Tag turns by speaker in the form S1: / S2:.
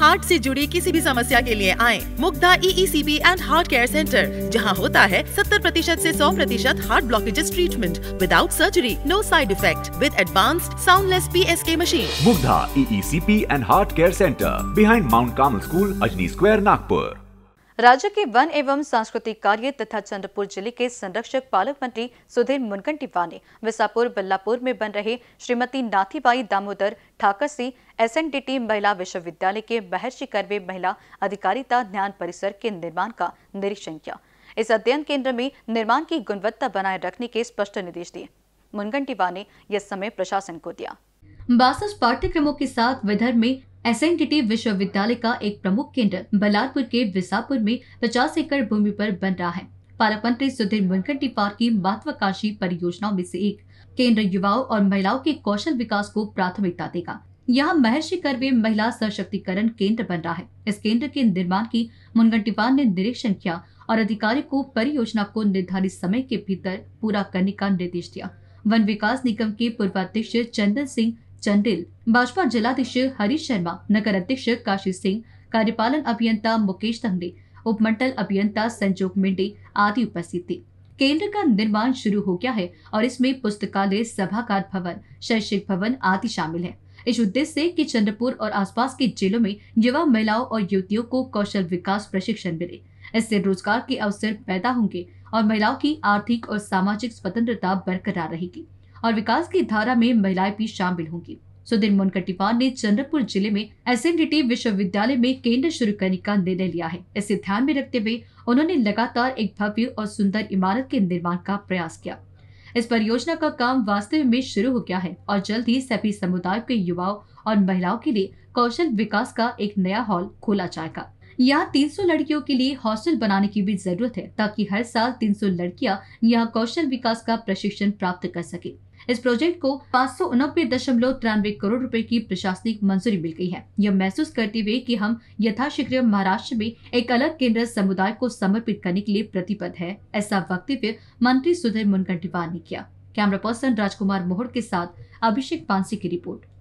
S1: Heart से जुड़ी किसी भी समस्या के लिए आए Mugdha EECP and heart care centre जहाँ होता है 70 प्रतिशत ऐसी सौ प्रतिशत heart blockages treatment without surgery no side effect with advanced soundless P S के machine
S2: Mugdha EECP and heart care centre behind mount Carmel school Ajni square Nagpur.
S3: राज्य के वन एवं सांस्कृतिक कार्य तथा चंद्रपुर ज़िले के संरक्षक पालक मंत्री सुधीर मुनगंटीवार ने विसापुर, बल्लापुर में बन रहे श्रीमती नाथीबाई दामोदर ठाकर सी एसएनडीटी महिला विश्वविद्यालय के महर्षि कर्वे महिला अधिकारिता ज्ञान परिसर के निर्माण का निरीक्षण किया। इस अध्ययन केंद्र में निर्माण की गुणवत्ता बनाए रखने के स्पष्ट निर्देश दिए। मुनगंटीवार ने यह समय प्रशासन को दिया। बासठ पाठ्यक्रमों के साथ विदर्भ में एसएनडीटी विश्वविद्यालय का एक प्रमुख केंद्र बलारपुर के विसापुर में 50 एकड़ भूमि पर बन रहा है। पालक मंत्री सुधीर मुनगंटीवार की महत्वाकांक्षी परियोजनाओं में से एक। केंद्र युवाओं और महिलाओं के कौशल विकास को प्राथमिकता देगा। यहाँ महर्षि कर्वे महिला सशक्तिकरण केंद्र बन रहा है। इस केंद्र के निर्माण की मुनगंटीवार ने निरीक्षण किया और अधिकारी को परियोजना को निर्धारित समय के भीतर पूरा करने का निर्देश दिया। वन विकास निगम के पूर्वाध्यक्ष चंदन सिंह चंडिल, भाजपा जिलाध्यक्ष हरीश शर्मा, नगर अध्यक्ष काशी सिंह, कार्यपालन अभियंता मुकेश तंगड़े, उपमंडल अभियंता संजोग मिंडे आदि उपस्थित थे। केंद्र का निर्माण शुरू हो गया है और इसमें पुस्तकालय, सभागार भवन, शैक्षिक भवन आदि शामिल है। इस उद्देश्य से कि चंद्रपुर और आसपास के जिलों में युवा, महिलाओं और युवतियों को कौशल विकास प्रशिक्षण मिले। इससे रोज़गार के अवसर पैदा होंगे और महिलाओं की आर्थिक और सामाजिक स्वतंत्रता बरकरार रहेगी। और विकास की धारा में महिलाएँ भी शामिल होंगी। सुधीर मुनकटिवार ने चंद्रपुर ज़िले में एसएनडीटी विश्वविद्यालय में केंद्र शुरू करने का निर्णय लिया है। इसे ध्यान में रखते हुए उन्होंने लगातार एक भव्य और सुंदर इमारत के निर्माण का प्रयास किया। इस परियोजना का काम वास्तव में शुरू हो गया है और जल्द ही सभी समुदाय के युवाओं और महिलाओं के लिए कौशल विकास का एक नया हॉल खोला जाएगा। यहाँ 300 लड़कियों के लिए हॉस्टल बनाने की भी ज़रूरत है ताकि हर साल 300 लड़कियाँ यहाँ कौशल विकास का प्रशिक्षण प्राप्त कर सके। इस प्रोजेक्ट को पाँच करोड़ रूपए की प्रशासनिक मंजूरी मिल गई है। यह महसूस करते हुए की हम यथाशीघ्र महाराष्ट्र में एक अलग केंद्र समुदाय को समर्पित करने के लिए प्रतिबद्ध है, ऐसा वक्तव्य मंत्री सुधीर मुनगंटीवार ने किया। कैमरा पर्सन राजकुमार मोहड़ के साथ अभिषेक पांसी की रिपोर्ट।